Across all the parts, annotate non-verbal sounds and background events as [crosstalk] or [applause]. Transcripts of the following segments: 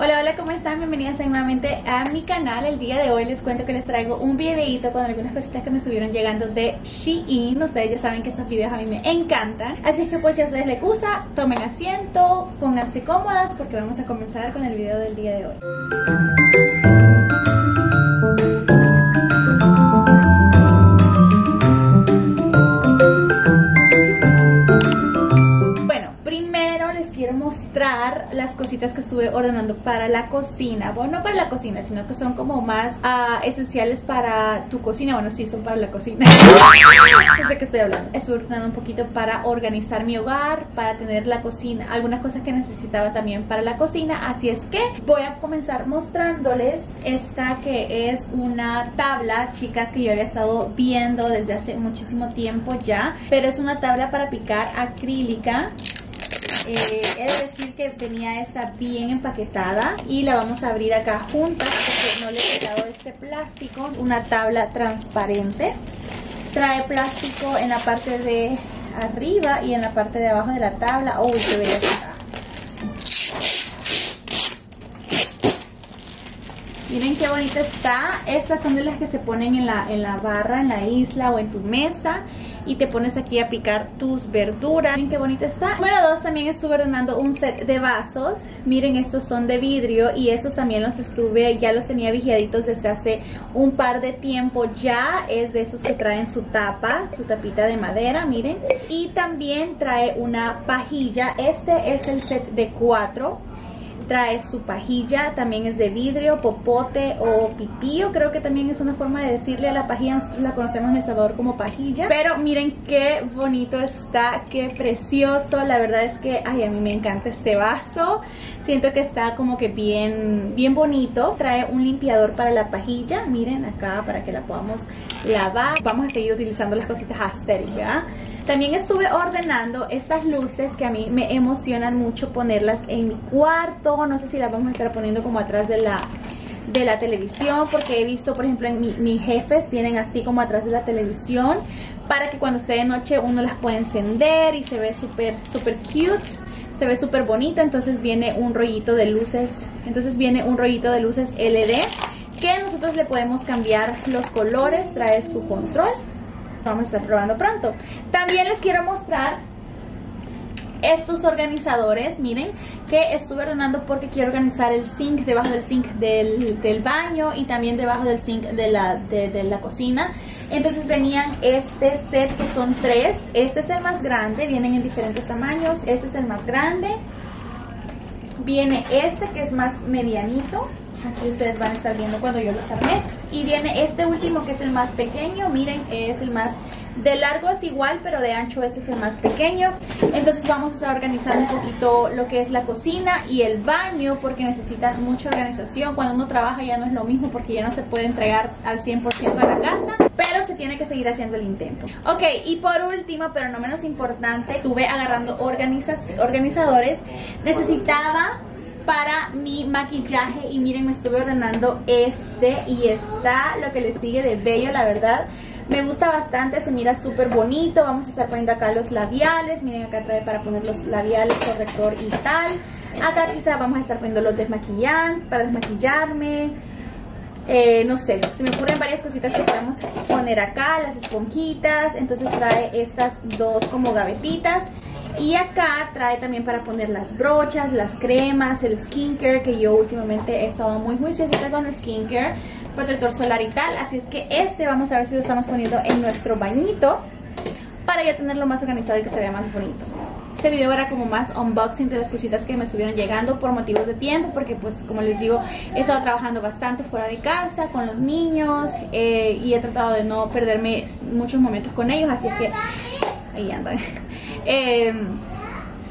Hola, hola, ¿cómo están? Bienvenidas nuevamente a mi canal. El día de hoy les cuento que les traigo un videito con algunas cositas que me estuvieron llegando de Shein. Ustedes ya saben que estos videos a mí me encantan. Así es que pues si a ustedes les gusta, tomen asiento, pónganse cómodas porque vamos a comenzar con el video del día de hoy. Las cositas que estuve ordenando para la cocina. Bueno, no para la cocina, sino que son como más uh, esenciales para tu cocina. Bueno, sí, son para la cocina. no sé qué estoy hablando. Estoy ordenando un poquito para organizar mi hogar, para tener la cocina, algunas cosas que necesitaba también para la cocina. Así es que voy a comenzar mostrándoles esta que es una tabla, chicas, que yo había estado viendo desde hace muchísimo tiempo ya. Pero es una tabla para picar acrílica eh, he de decir que venía esta bien empaquetada y la vamos a abrir acá juntas porque no le he quitado este plástico, una tabla transparente. Trae plástico en la parte de arriba y en la parte de abajo de la tabla. Uy, se ve acá. Miren qué bonita está. Estas son de las que se ponen en la, en la barra, en la isla o en tu mesa y te pones aquí a picar tus verduras. Miren qué bonita está. Número dos, también estuve ordenando un set de vasos. Miren, estos son de vidrio y estos también los estuve, ya los tenía vigiladitos desde hace un par de tiempo ya. Es de esos que traen su tapa, su tapita de madera, miren. Y también trae una pajilla. Este es el set de cuatro trae su pajilla, también es de vidrio, popote o pitío, creo que también es una forma de decirle a la pajilla, nosotros la conocemos en El Salvador como pajilla, pero miren qué bonito está, qué precioso, la verdad es que, ay, a mí me encanta este vaso, siento que está como que bien, bien bonito, trae un limpiador para la pajilla, miren acá para que la podamos lavar, vamos a seguir utilizando las cositas Asterix, ¿verdad? También estuve ordenando estas luces que a mí me emocionan mucho ponerlas en mi cuarto. No sé si las vamos a estar poniendo como atrás de la, de la televisión porque he visto, por ejemplo, en mi, mis jefes tienen así como atrás de la televisión para que cuando esté de noche uno las pueda encender y se ve súper, súper cute. Se ve súper bonita, entonces viene un rollito de luces, entonces viene un rollito de luces LED que nosotros le podemos cambiar los colores, trae su control vamos a estar probando pronto. También les quiero mostrar estos organizadores, miren, que estuve ordenando porque quiero organizar el zinc debajo del zinc del, baño y también debajo del zinc de la, de, la cocina. Entonces venían este set que son tres, este es el más grande, vienen en diferentes tamaños, este es el más grande. Viene este que es más medianito, Aquí ustedes van a estar viendo cuando yo los armé. Y viene este último que es el más pequeño. Miren, es el más... De largo es igual, pero de ancho este es el más pequeño. Entonces vamos a estar organizando un poquito lo que es la cocina y el baño porque necesitan mucha organización. Cuando uno trabaja ya no es lo mismo porque ya no se puede entregar al 100% a la casa. Pero se tiene que seguir haciendo el intento. Ok, y por último, pero no menos importante, estuve agarrando organizadores. Necesitaba para mi maquillaje. Y miren me estuve ordenando este y está lo que le sigue de bello la verdad. Me gusta bastante, se mira súper bonito. Vamos a estar poniendo acá los labiales. Miren acá trae para poner los labiales, corrector y tal. Acá quizá vamos a estar poniendo los desmaquillan Para desmaquillarme. Eh, no sé, se me ocurren varias cositas que podemos poner acá, las esponjitas, entonces trae estas dos como gavetitas y acá trae también para poner las brochas, las cremas, el skincare, que yo últimamente he estado muy juiciosita con el skincare, protector solar y tal. Así es que este vamos a ver si lo estamos poniendo en nuestro bañito para ya tenerlo más organizado y que se vea más bonito. Este video era como más unboxing de las cositas que me estuvieron llegando por motivos de tiempo, porque pues como les digo, he estado trabajando bastante fuera de casa con los niños eh, y he tratado de no perderme muchos momentos con ellos, así que ahí andan. Eh,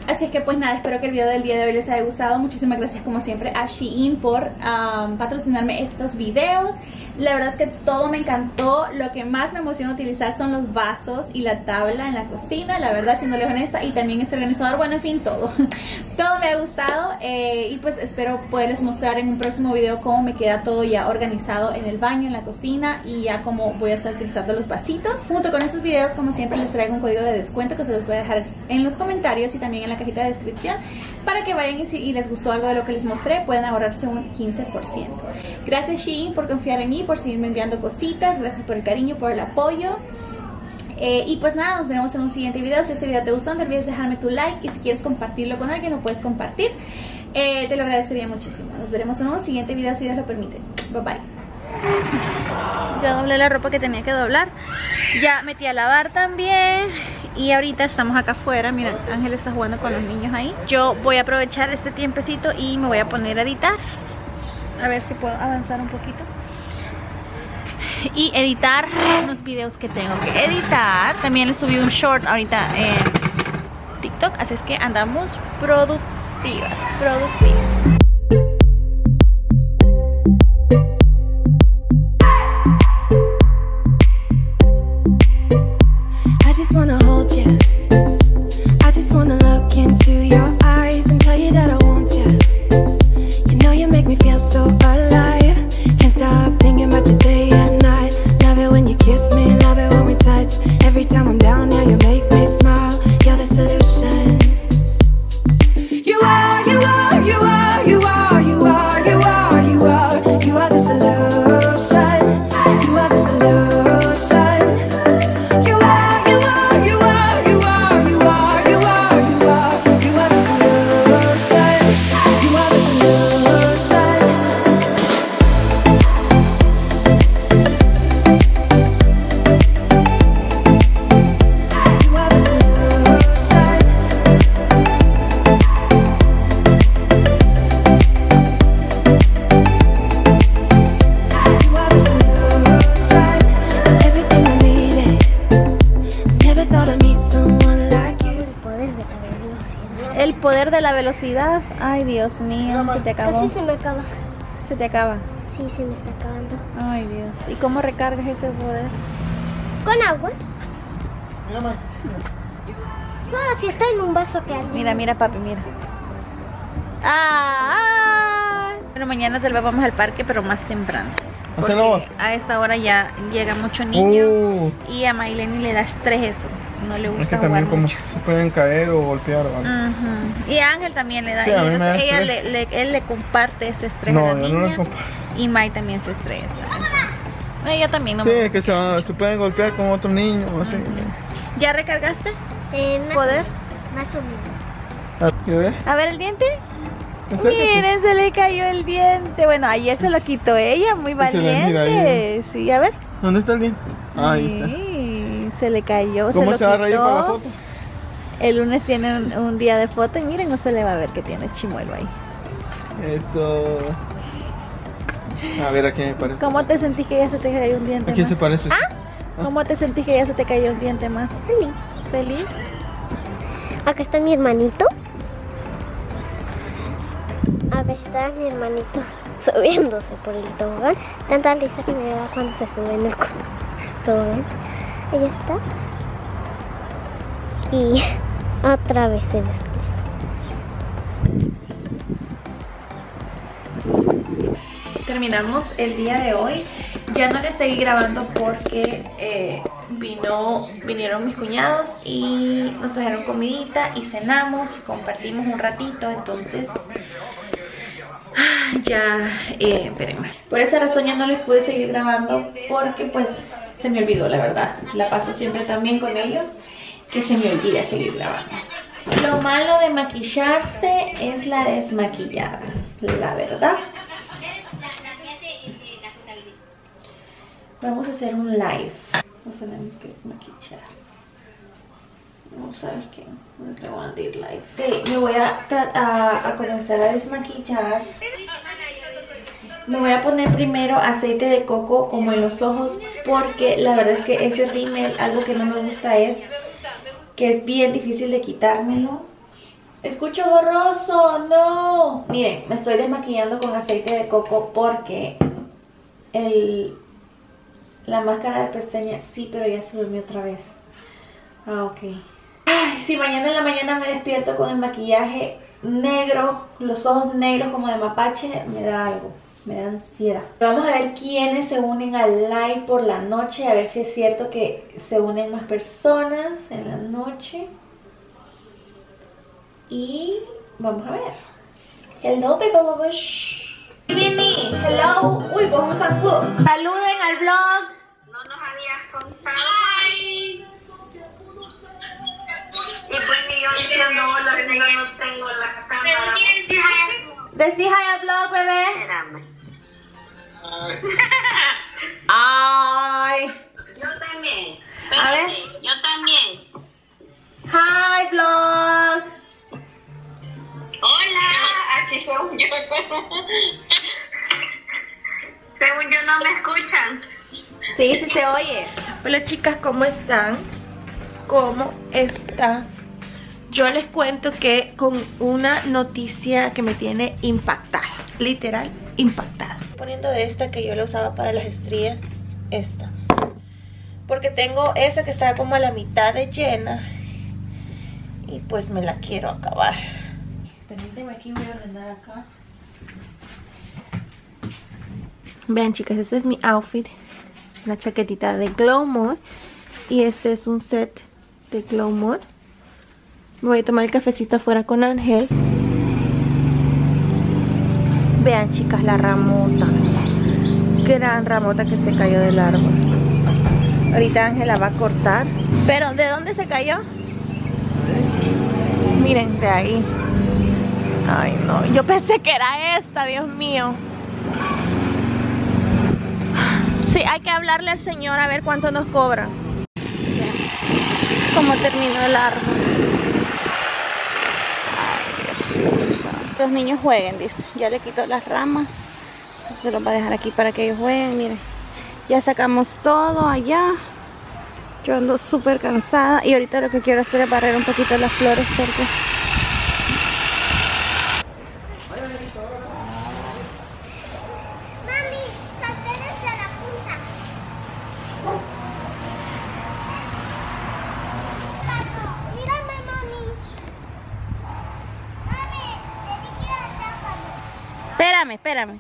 así es que pues nada, espero que el video del día de hoy les haya gustado. Muchísimas gracias como siempre a Shein por um, patrocinarme estos videos. La verdad es que todo me encantó. Lo que más me emociona utilizar son los vasos y la tabla en la cocina. La verdad, siéndole honesta. Y también ese organizador. Bueno, en fin, todo. [laughs] todo me ha gustado. Eh, y pues espero poderles mostrar en un próximo video cómo me queda todo ya organizado en el baño, en la cocina. Y ya cómo voy a estar utilizando los vasitos. Junto con estos videos, como siempre, les traigo un código de descuento que se los voy a dejar en los comentarios y también en la cajita de descripción para que vayan y si les gustó algo de lo que les mostré, pueden ahorrarse un 15%. Gracias Shein por confiar en mí, por seguirme enviando cositas, gracias por el cariño, por el apoyo. Eh, y pues nada, nos veremos en un siguiente video. Si este video te gustó, no olvides dejarme tu like y si quieres compartirlo con alguien, lo puedes compartir. Eh, te lo agradecería muchísimo. Nos veremos en un siguiente video si Dios lo permite. Bye bye. Ya doblé la ropa que tenía que doblar. Ya metí a lavar también. Y ahorita estamos acá afuera. Miren, Ángel está jugando con los niños ahí. Yo voy a aprovechar este tiempecito y me voy a poner a editar. A ver si puedo avanzar un poquito y editar unos videos que tengo que editar. También les subí un short ahorita en TikTok, así es que andamos productivas, productivas. Every time I'm velocidad. Ay, Dios mío, se te acabó. Sí, se me acaba. ¿Se te acaba? Sí, se me está acabando. Ay, Dios. ¿Y cómo recargas ese poder? Con agua. No, si está en un vaso que hay. Mira, mira, papi, mira. Ah, Bueno, mañana tal vez vamos al parque, pero más temprano. Porque a esta hora ya llega mucho niño uh. y a Mayleni le da estrés eso. No le gusta es que también como se pueden caer o golpear y a Ángel también le da, y ella le, él le comparte ese estrés no, a la niña no y May también se estresa. Entonces ella también no sí, que se, se, pueden golpear con otro niño así. ¿ya recargaste? Eh, más ¿poder? más o menos. A ver el diente Miren, se le cayó el diente. Bueno, ayer se lo quitó ella, muy valiente. Sí, a ver. ¿Dónde está el diente? Ah, ahí está se le cayó. ¿Cómo se, va a reír para la foto? El lunes tiene un, día de foto y miren, no se le va a ver que tiene chimuelo ahí. Eso. A ver, ¿a quién me parece? ¿Cómo te sentís que ya se te cayó un diente ¿A quién se parece? ¿Ah? ¿Cómo te sentís que ya se te cayó un diente más? Feliz. ¿Feliz? Acá está mi hermanito. Acá está mi hermanito [laughs] subiéndose por el tobogán. Tanta risa que me da cuando se sube en el [laughs] tobogán. Ahí está. Y [laughs] otra vez se desliza. Terminamos el día de hoy. Ya no les seguí grabando porque eh, vino, vinieron mis cuñados y nos trajeron comidita y cenamos y compartimos un ratito. Entonces ya, eh. Por esa razón ya no les pude seguir grabando porque pues se me olvidó, la verdad. La paso siempre también con ellos que se me olvida seguir grabando. Lo malo de maquillarse es la desmaquillada, la verdad. Vamos a hacer un live. No tenemos que desmaquillar. No sabes qué, no voy a me voy a comenzar a desmaquillar. Me voy a poner primero aceite de coco como en los ojos porque la verdad es que ese rímel, algo que no me gusta es que es bien difícil de quitármelo. Escucho borroso, no. Miren, me estoy desmaquillando con aceite de coco porque el, la máscara de pestaña sí, pero ya se durmió otra vez. Ah, ok. Si mañana en la mañana me despierto con el maquillaje negro, los ojos negros como de mapache, me da algo me da ansiedad. Vamos a ver quiénes se unen al live por la noche, a ver si es cierto que se unen más personas en la noche. Y vamos a ver. Hello, baby lovers. Vini, hello. Uy, un saludo. Saluden al vlog. No nos habías contado. Diciendo hola, si yo no tengo la cámara. Decí hi al vlog, bebé. Espérame. Ay. Yo también. A ver. Yo también. Hi, vlog. Hola. H, según yo. según yo no me escuchan. Sí, sí se oye. Hola chicas, ¿cómo están? ¿Cómo están? Yo les cuento que con una noticia que me tiene impactada, literal impactada. Poniendo de esta que yo la usaba para las estrías, esta. Porque tengo esa que está como a la mitad de llena y pues me la quiero acabar. Permíteme aquí, voy a ordenar acá. Vean chicas, este es mi outfit. Una chaquetita de Glow Mode. Y este es un set de Glow Mode. Voy a tomar el cafecito afuera con Ángel. Vean chicas la ramota. Gran ramota que se cayó del árbol. Ahorita Ángel la va a cortar. Pero, ¿de dónde se cayó? Miren, de ahí. Ay, no. Yo pensé que era esta, Dios mío. Sí, hay que hablarle al señor a ver cuánto nos cobra. Cómo terminó el árbol. Ay, Dios mío. Los niños jueguen, dice. Ya le quito las ramas. Entonces se los va a dejar aquí para que ellos jueguen. Miren, ya sacamos todo allá. Yo ando súper cansada y ahorita lo que quiero hacer es barrer un poquito las flores porque Mami, salté desde la punta. Mírame, mami. Mami, te dije allá cuando... Espérame, espérame.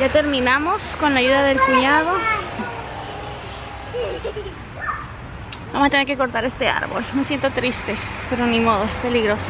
Ya terminamos con la ayuda del cuñado. Vamos a tener que cortar este árbol. Me siento triste, pero ni modo, es peligroso.